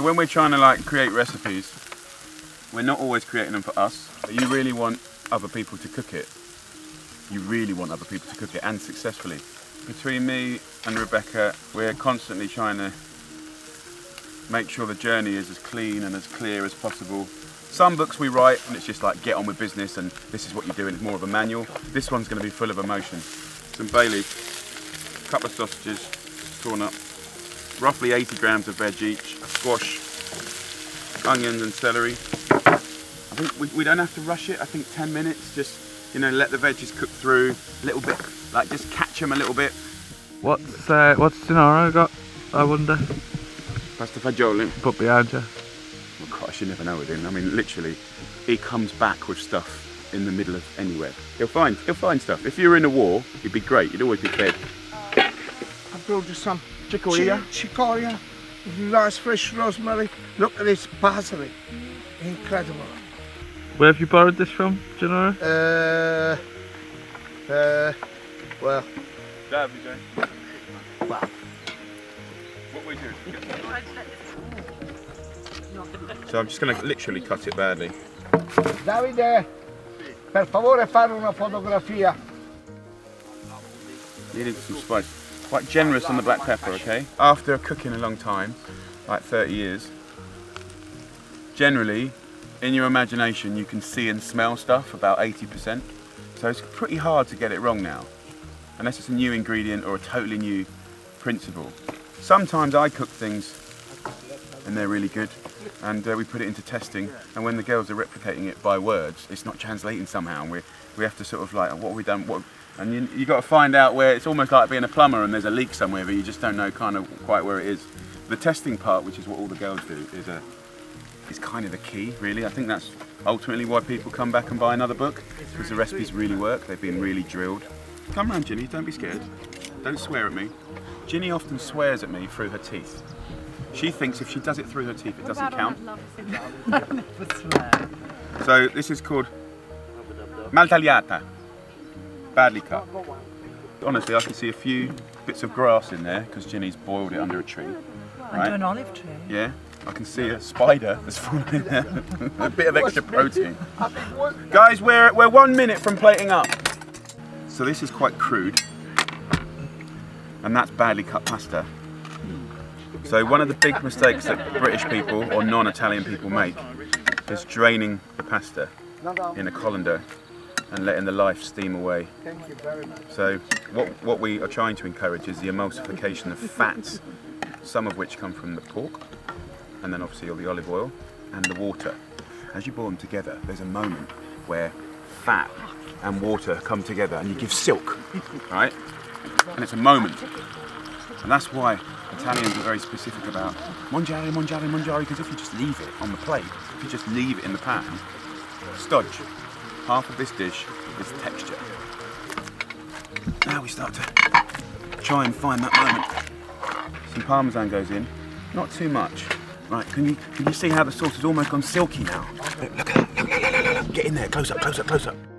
So when we're trying to like create recipes, we're not always creating them for us. You really want other people to cook it. You really want other people to cook it and successfully. Between me and Rebecca, we're constantly trying to make sure the journey is as clean and as clear as possible. Some books we write and it's just like get on with business and this is what you do and it's more of a manual. This one's going to be full of emotion. Some bay leaf, a couple of sausages torn up, roughly 80 grams of veg each, squash, onions and celery. I think we, we don't have to rush it, I think 10 minutes, just you know, let the veggies cook through a little bit, like just catch them a little bit. What's uh, what's Gennaro got? I wonder. Pasta fagioli. Put behind you. Well, Christ, you never know with him. I mean, literally, he comes back with stuff in the middle of anywhere. He'll find, he'll find stuff. If you were in a war, he'd be great. He'd always be fed. I brought you some Chicoria. chi- chicoria, nice fresh rosemary. Look at this parsley. Incredible. Where have you borrowed this from, Gennaro? Uh, uh, well, What we do? So I'm just going to literally cut it badly. Davide, per favore fare una fotografia. Needed some spice. Quite generous on the black pepper, okay? After cooking a long time, like 30 years, generally, in your imagination, you can see and smell stuff about 80%. So it's pretty hard to get it wrong now, unless it's a new ingredient or a totally new principle. Sometimes I cook things and they're really good, and uh, we put it into testing. And when the girls are replicating it by words, it's not translating somehow. And we we have to sort of like, what have we done? What? And you you got to find out where it's almost like being a plumber and there's a leak somewhere, but you just don't know kind of quite where it is. The testing part, which is what all the girls do, is a is kind of the key, really. I think that's ultimately why people come back and buy another book because the recipes really work. They've been really drilled. Come round, Ginny. Don't be scared. Don't swear at me. Ginny often swears at me through her teeth. She thinks if she does it through her teeth, it doesn't count. So this is called mal tagliata, badly cut. Honestly, I can see a few bits of grass in there because Ginny's boiled it under a tree. Under an olive tree. Yeah, I can see a spider that's fallen in there. a bit of extra protein. Guys, we're, we're one minute from plating up. So this is quite crude. And that's badly cut pasta. So one of the big mistakes that British people or non-Italian people make is draining the pasta in a colander and letting the life steam away. Thank you very much. So what, what we are trying to encourage is the emulsification of fats, some of which come from the pork, and then obviously all the olive oil and the water. As you boil them together, there's a moment where fat and water come together and you give silk, right? And it's a moment. And that's why Italians are very specific about mangiare, mangiare, mangiare, because if you just leave it on the plate, if you just leave it in the pan, stodge, half of this dish is texture. Now we start to try and find that moment. Some parmesan goes in, not too much. Right, can you can you see how the sauce has almost gone silky now? Look, look look, look, look, look, look. Get in there, close up, close up, close up.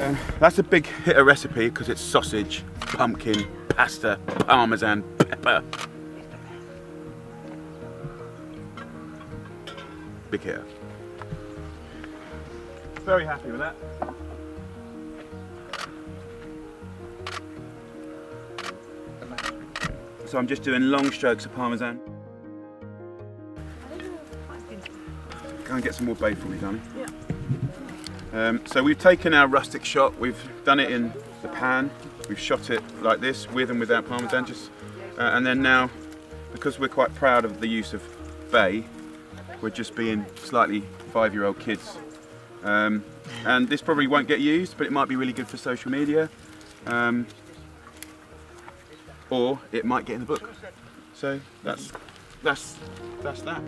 Um, that's a big hitter recipe because it's sausage, pumpkin, pasta, parmesan, pepper. Big hitter. Very happy with that. So I'm just doing long strokes of parmesan. Go and get some more bay for me, darling. Yeah. Um, so we've taken our rustic shot, we've done it in the pan, we've shot it like this, with and without parmesan, just, uh, and then now, because we're quite proud of the use of bay, we're just being slightly five-year-old kids. Um, and this probably won't get used, but it might be really good for social media. Um, or it might get in the book. So that's that's that's that.